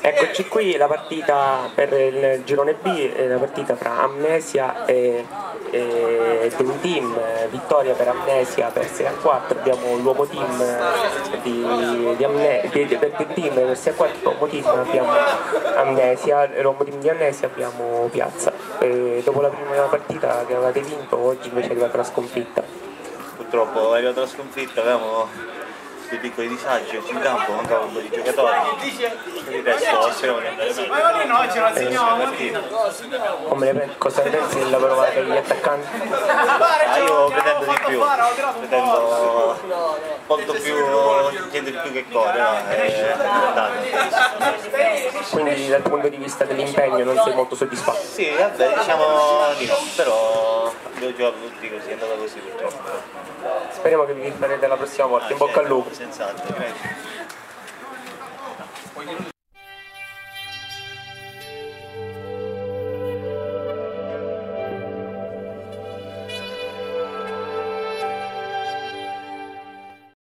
Eccoci qui, la partita per il girone B, è la partita fra Amnesia e, e Dream Team, vittoria per Amnesia per 6 a 4, abbiamo l'uomo team di, di, Amne, di, per Dream Team per 6 a 4, l'uomo team abbiamo Amnesia, l'uomo team di Amnesia abbiamo Piazza. E dopo la prima partita che avevate vinto, oggi invece è arrivata la sconfitta. Purtroppo è arrivata la sconfitta, avevamo dei piccoli disagi oggi in campo, mancava un po' di giocatori. Per il resto speriamo di andare meglio. Come, cosa ne pensi del lavoro degli attaccanti? Ah, io pretendo di più, pretendo molto più, gente di più che corre, no? è Quindi dal punto di vista dell'impegno non sei molto soddisfatto? Sì, vabbè, diciamo di no, però abbiamo giocato tutti così, è andata così purtroppo. Speriamo che vi rifarete la prossima volta, in bocca al lupo. Senz'altro.